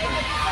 Yeah.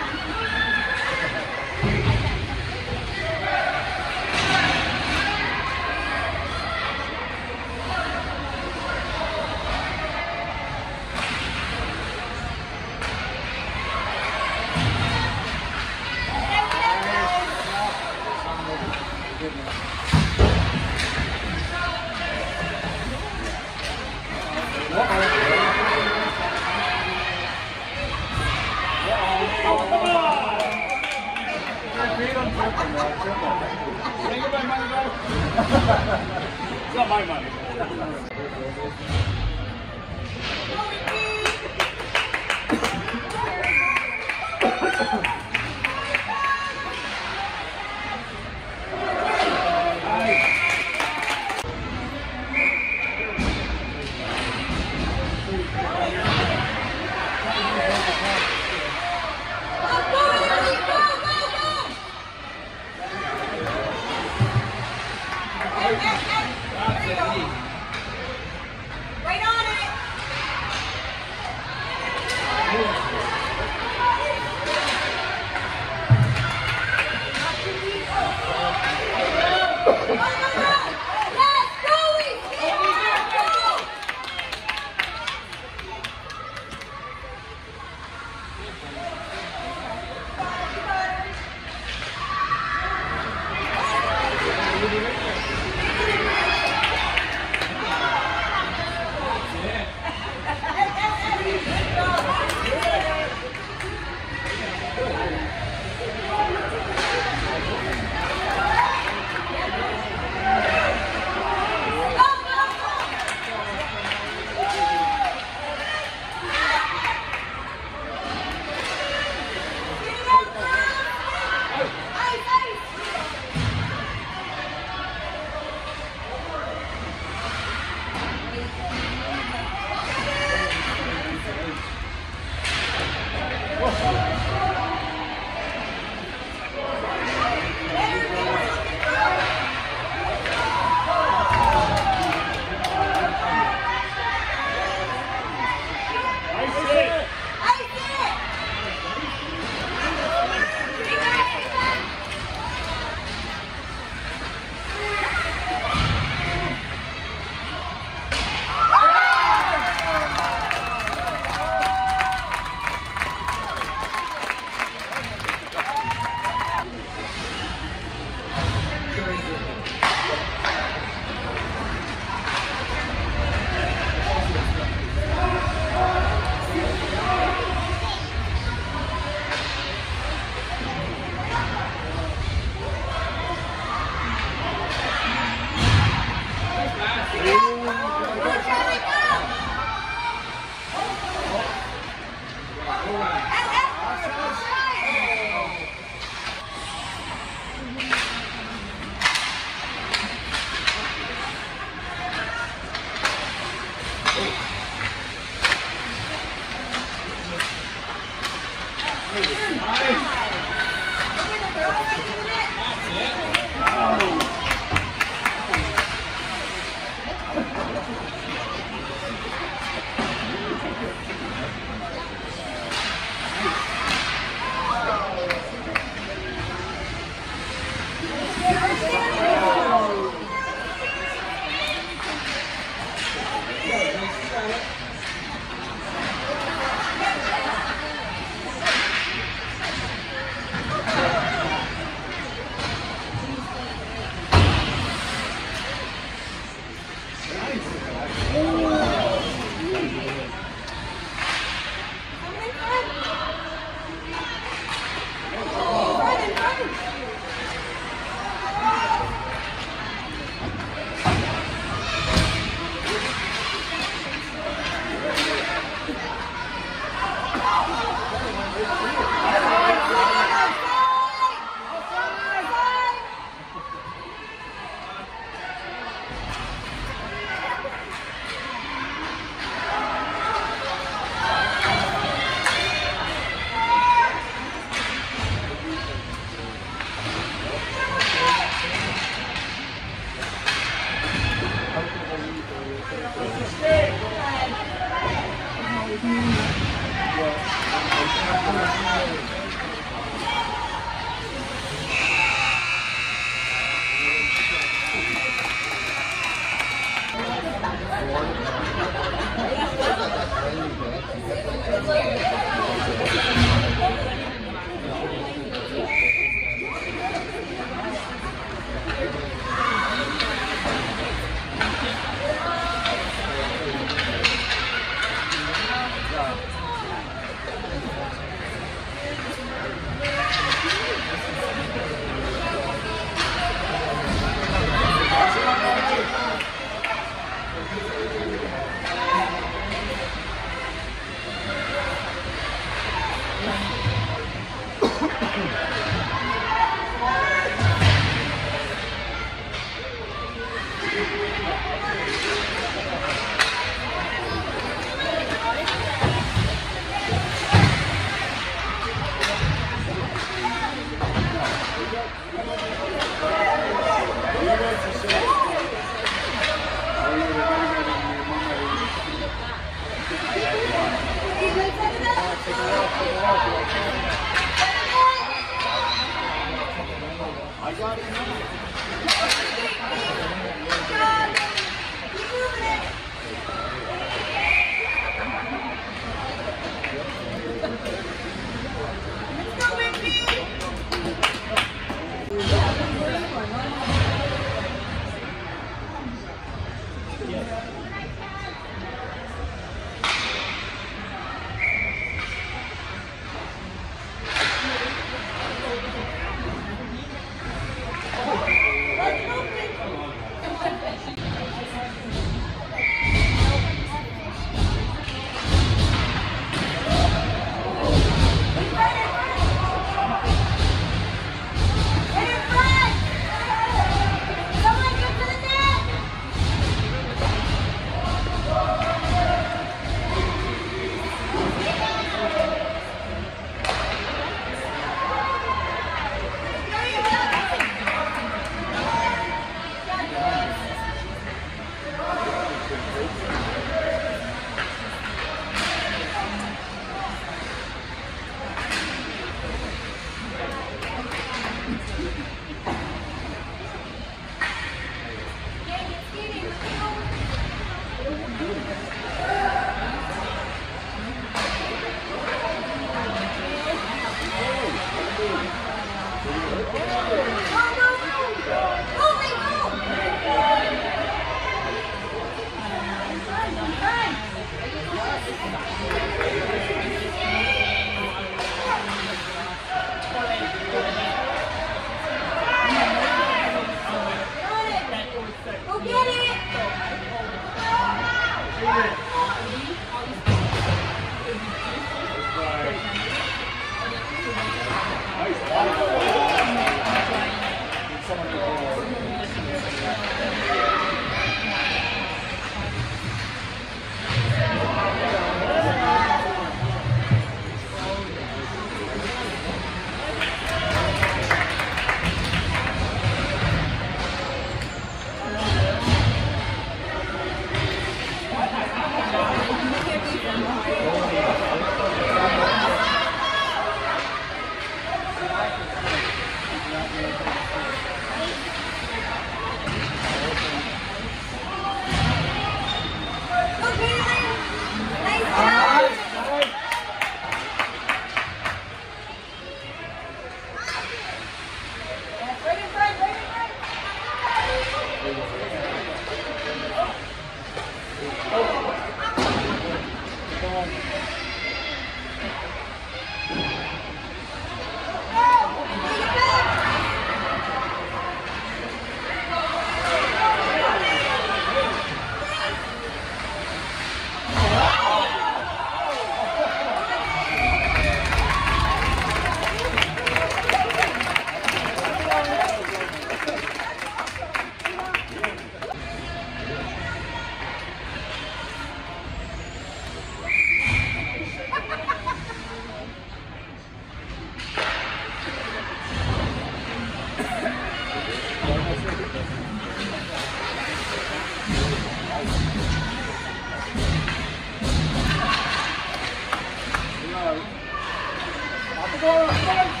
Reach,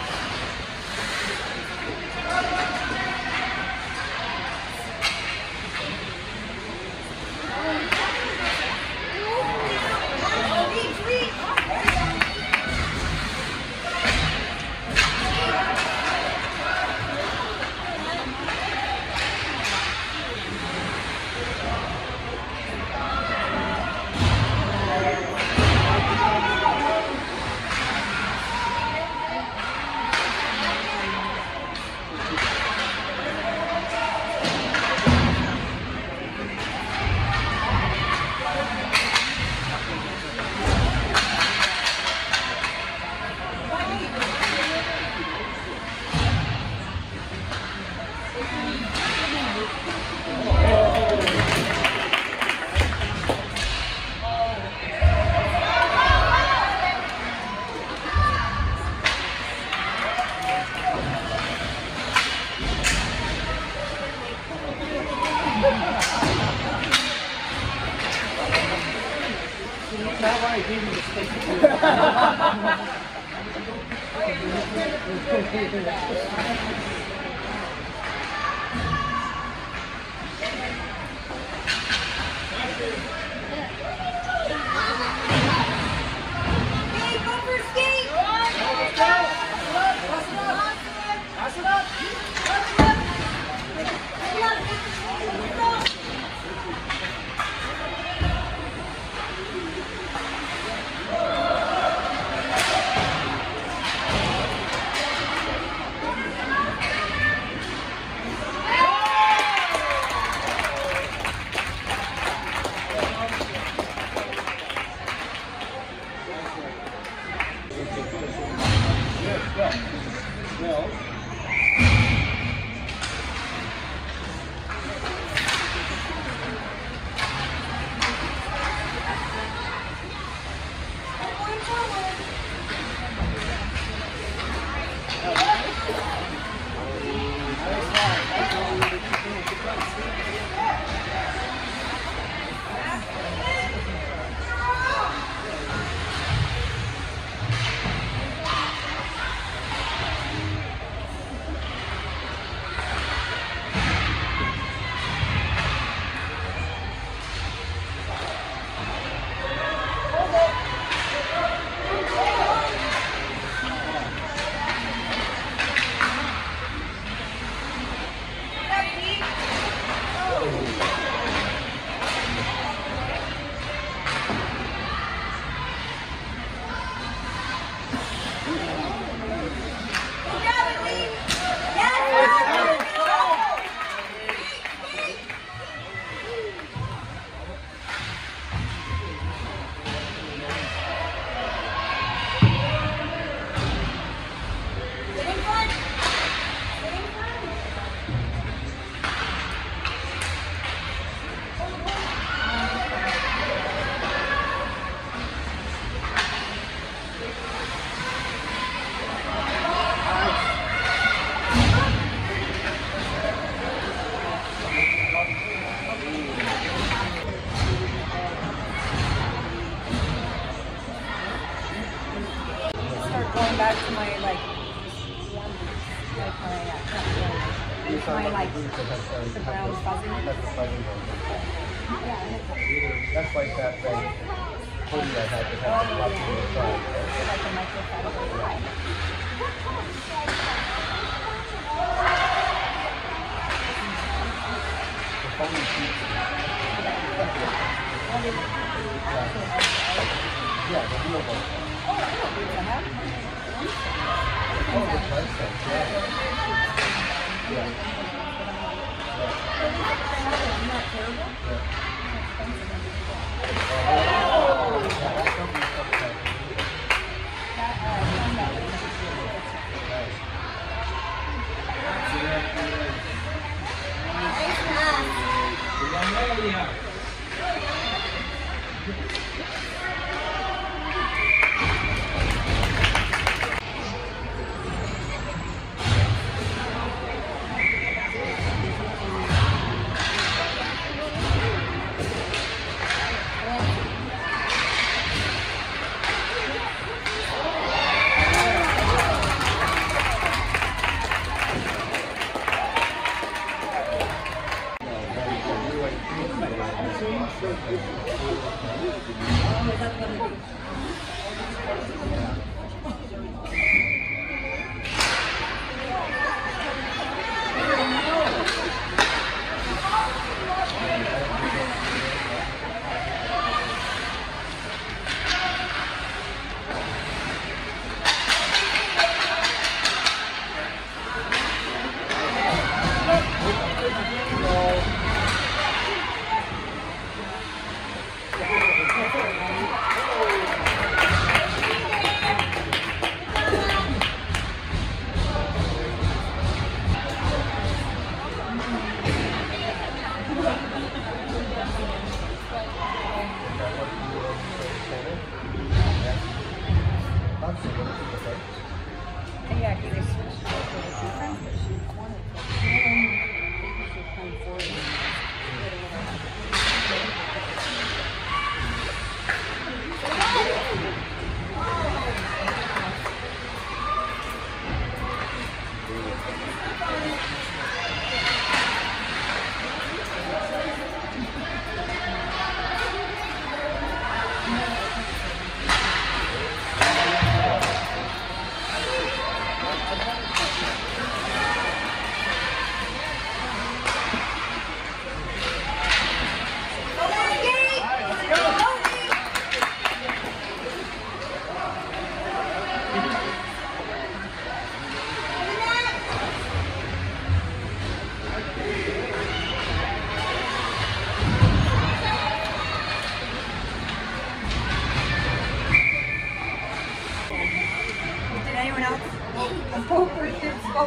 That's why I gave you the stick. Pass it. 这样。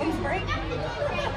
Go